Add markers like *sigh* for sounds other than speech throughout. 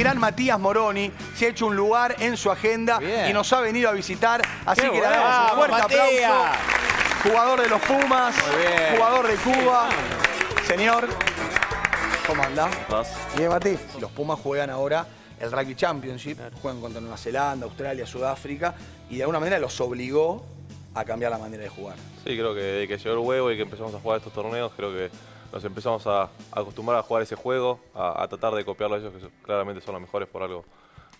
gran Matías Moroni se ha hecho un lugar en su agenda Bien. y nos ha venido a visitar. Así Qué que le damos un fuerte Matías. aplauso. Jugador de los Pumas, jugador de Cuba. Señor, ¿cómo anda? Vas. Bien, Mati. Los Pumas juegan ahora el Rugby Championship, juegan contra Nueva Zelanda, Australia, Sudáfrica, y de alguna manera los obligó a cambiar la manera de jugar. Sí, creo que desde que llegó el huevo y que empezamos a jugar estos torneos, creo que nos empezamos a acostumbrar a jugar ese juego, a, a tratar de copiarlo a ellos, que claramente son los mejores por algo.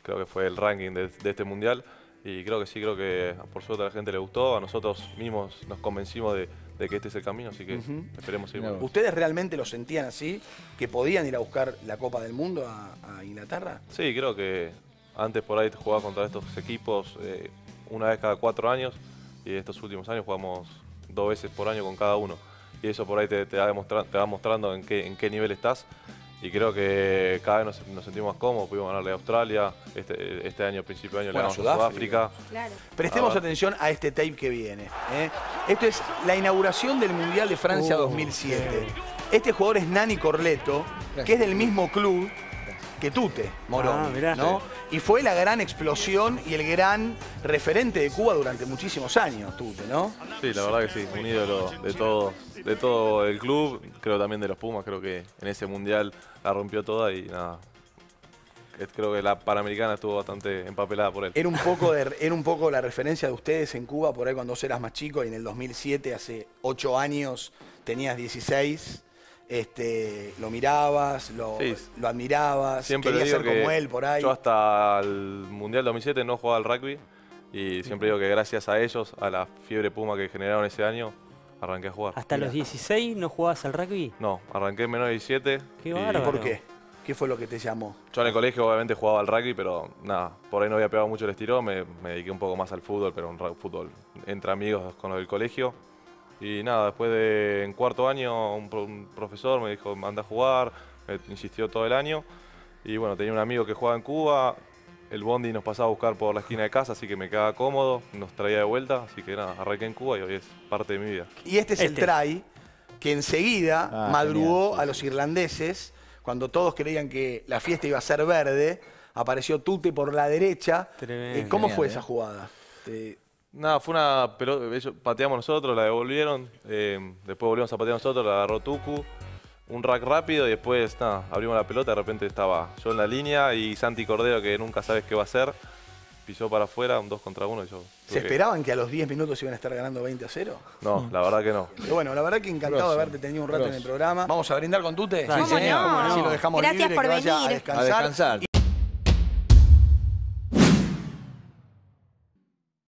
Creo que fue el ranking de, de este mundial. Y creo que sí, creo que por suerte a la gente le gustó, a nosotros mismos nos convencimos de, de que este es el camino, así que esperemos por- ¿Ustedes realmente lo sentían así? ¿Que podían ir a buscar la Copa del Mundo a, a Inglaterra? Sí, creo que antes por ahí jugaba contra estos equipos eh, una vez cada cuatro años y estos últimos años jugamos dos veces por año con cada uno. Y eso por ahí te, te va, te va mostrando en qué, en qué nivel estás. Y creo que cada vez nos, nos sentimos más cómodos. Pudimos ganarle a Australia, este, este año, principio de año, Bueno, le ganamos a Sudáfrica. Claro. Prestemos atención a este tape que viene. ¿eh? Esto es la inauguración del Mundial de Francia 2007. Este jugador es Nani Corleto, que es del mismo club que Tute, Morón. Ah, mirá. ¿no? Y fue la gran explosión y el gran referente de Cuba durante muchísimos años, Tute, ¿no? Sí, la verdad que sí, un ídolo de todo, de todo el club, creo también de los Pumas, creo que en ese mundial la rompió toda y nada. Creo que la Panamericana estuvo bastante empapelada por él. Era un, poco de, *laughs* era un poco la referencia de ustedes en Cuba, por ahí cuando vos eras más chico y en el 2007, hace 8 años, tenías 16. Este, lo mirabas, lo, Sí. lo admirabas, Siempre querías ser que como él por ahí. Yo hasta el Mundial 2007 no jugaba al rugby y siempre digo que gracias a ellos, a la fiebre puma que generaron ese año, arranqué a jugar. ¿Hasta los 16 no jugabas al rugby? No, arranqué en menor de 17. Qué y. ¿Por qué? ¿Qué fue lo que te llamó? Yo en el colegio obviamente jugaba al rugby, pero nada, por ahí no había pegado mucho el estirón, me, me dediqué un poco más al fútbol, pero un fútbol entre amigos con lo del colegio. Y nada, después de en cuarto año un, pro- un profesor me dijo, anda a jugar, me insistió todo el año. Y bueno, tenía un amigo que jugaba en Cuba, el bondi nos pasaba a buscar por la esquina de casa, así que me quedaba cómodo, nos traía de vuelta, así que nada, arranqué en Cuba y hoy es parte de mi vida. Y este es el Este. try que enseguida Ah, madrugó genial, sí, a los irlandeses, cuando todos creían que la fiesta iba a ser verde, apareció Tute por la derecha. Tremendo. Eh, ¿Cómo Genial, fue ¿eh? esa jugada? Te- Nada, fue una pelota, ellos pateamos nosotros, la devolvieron, eh, después volvimos a patear nosotros, la agarró Tucu, un rack rápido y después nada, abrimos la pelota, de repente estaba yo en la línea y Santi Cordero, que nunca sabes qué va a hacer, pisó para afuera, un 2 contra 1 y yo... ¿Se esperaban que a los 10 minutos iban a estar ganando 20 a 0? No, la verdad que no. Pero bueno, la verdad que encantado de haberte tenido un rato en el programa. Vamos a brindar con Tute. ¿Cómo señor, no? Así lo dejamos Gracias libre, por que vaya a venir. descansar. A descansar.